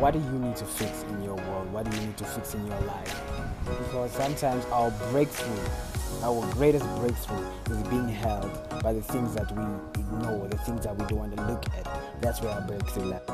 what do you need to fix in your world? What do you need to fix in your life? Because sometimes our breakthrough, our greatest breakthrough, is being held by the things that we ignore, the things that we don't want to look at. That's where our breakthrough lies.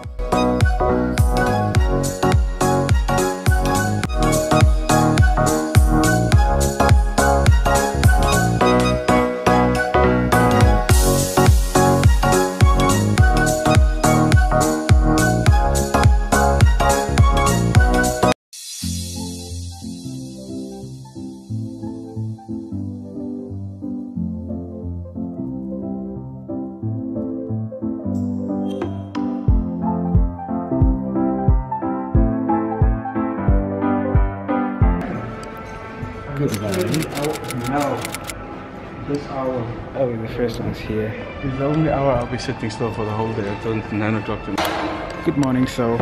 Good morning. No. This hour. Oh, the first one's here. It's the only hour I'll be sitting still for the whole day until 9 o'clock tonight. Good morning. So,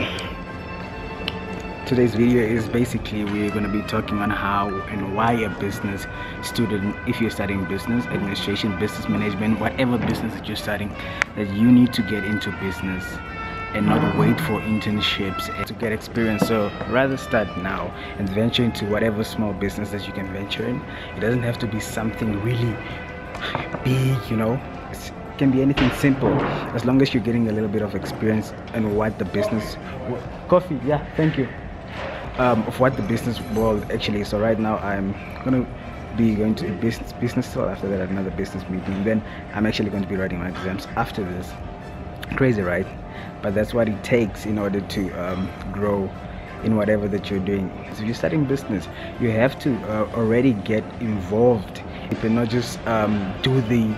today's video is basically we're going to be talking on how and why a business student, if you're studying business, administration, business management, whatever business that you're studying, that you need to get into business and not wait for internships to get experience. So rather start now and venture into whatever small business that you can venture in. It doesn't have to be something really big you know. It can be anything simple as long as you're getting a little bit of experience and what the business coffee yeah thank you. Um, of what the business world actually is. So right now i'm gonna be going to the business business school after that another business meeting. Then i'm actually going to be writing my exams after this crazy right? But that's what it takes in order to um, grow in whatever that you're doing. So if you're starting business. You have to uh, already get involved. If you can not just um, do the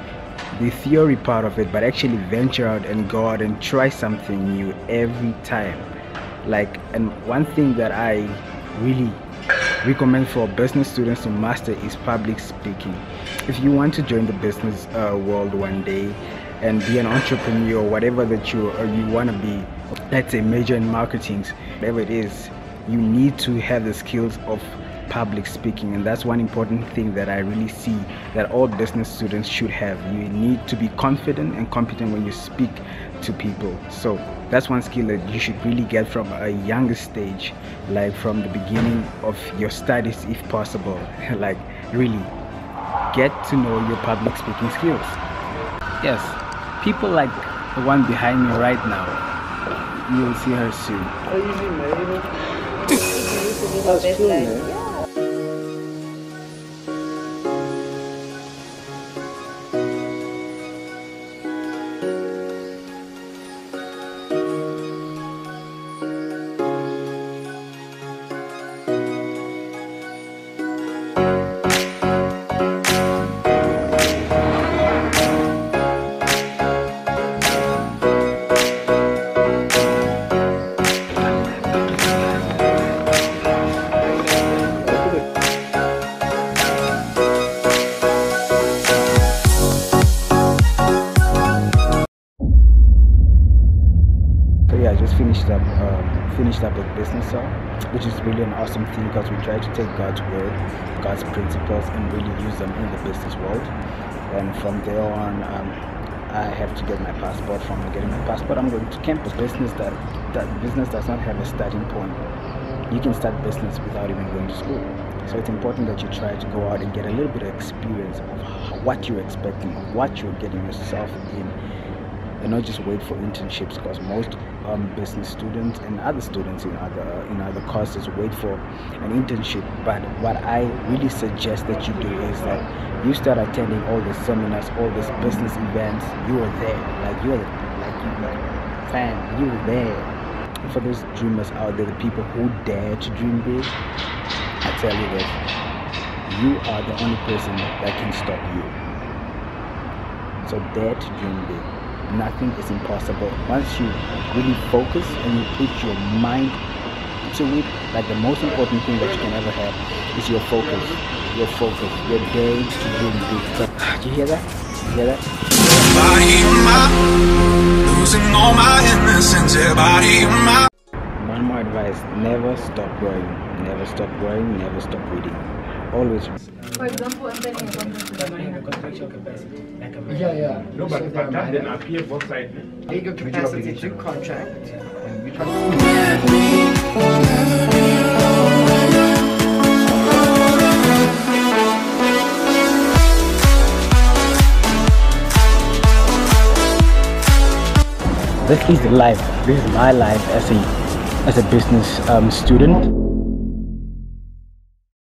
the theory part of it but actually venture out and go out and try something new every time. Like and one thing that i really recommend for business students to master is public speaking. If you want to join the business uh, world one day and be an entrepreneur or whatever that you or you want to be let's say major in marketing whatever it is you need to have the skills of public speaking. And that's one important thing that i really see that all business students should have. You need to be confident and competent when you speak to people. So that's one skill that you should really get from a younger stage like from the beginning of your studies if possible. Like really get to know your public speaking skills. Yes people like the one behind me right now. You will see her soon. Are you married? That's cool, man. Um, finished up with business law, which is really an awesome thing because we try to take God's word, God's principles, and really use them in the business world. And from there on, um, I have to get my passport. From getting my passport, I'm going to campus. Business that that business does not have a starting point. You can start business without even going to school. So it's important that you try to go out and get a little bit of experience of what you're expecting, of what you're getting yourself in and not just wait for internships because most um, business students and other students in other in other courses wait for an internship. But what I really suggest that you do is that you start attending all the seminars all these business events. You are there like you're like you fan you're there. For those dreamers out there the people who dare to dream big I tell you this you are the only person that can stop you. So dare to dream big nothing is impossible. Once you really focus and you put your mind to it like the most important thing that you can ever have is your focus your focus your day to do so, ah, do. You hear that? You hear that? Losing all my innocence body one more advice never stop growing never stop growing never stop reading always. For example, entering a construction capacity. Yeah, yeah. No, but, so but that then appear both sides. Legal capacity to contract. This is the life. This is my life as a as a business um, student.